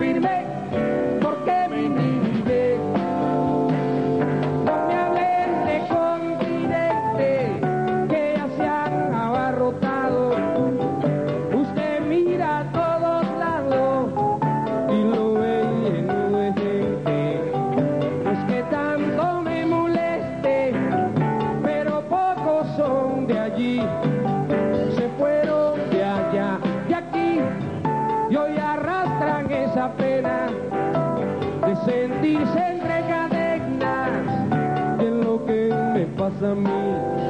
firme porque me inhibe. No me hablen de continente que ya se han abarrotado. Usted mira a todos lados y lo ve lleno de gente. No que tanto me moleste, pero pocos son de allí. vivir entre cadenas, que es lo que me pasa a mí.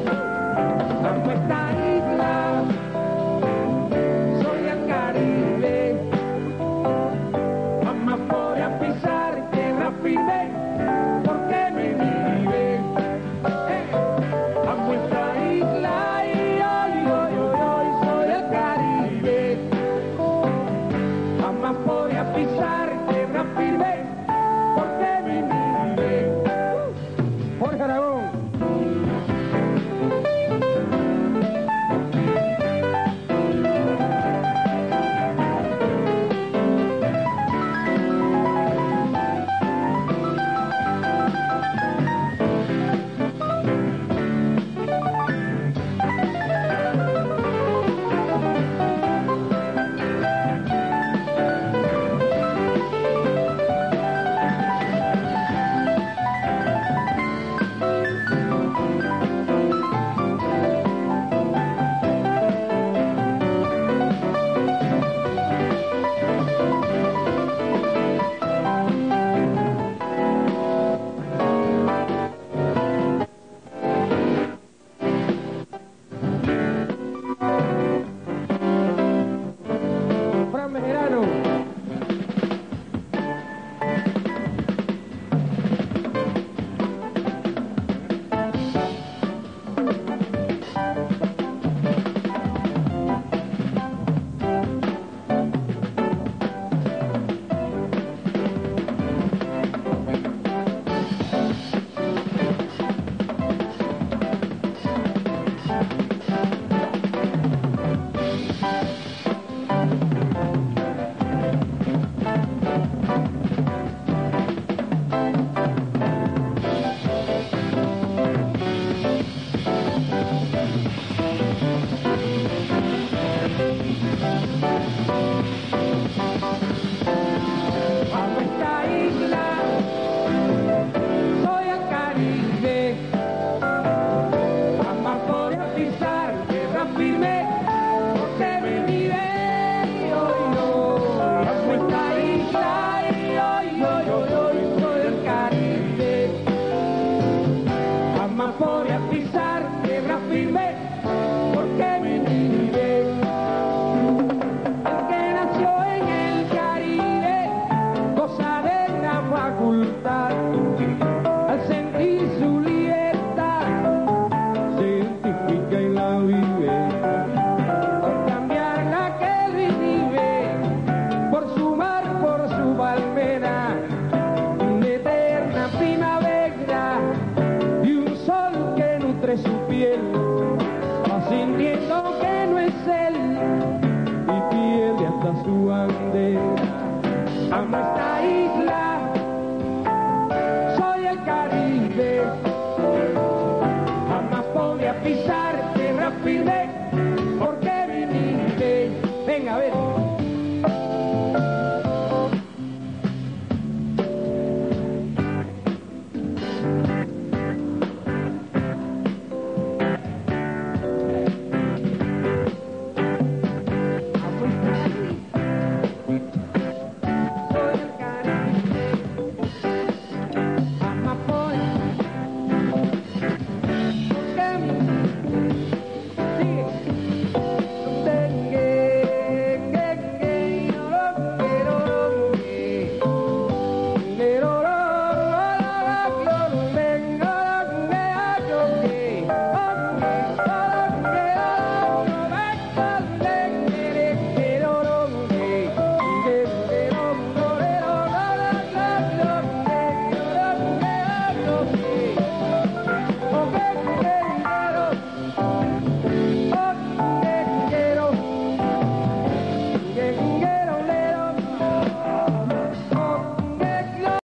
pena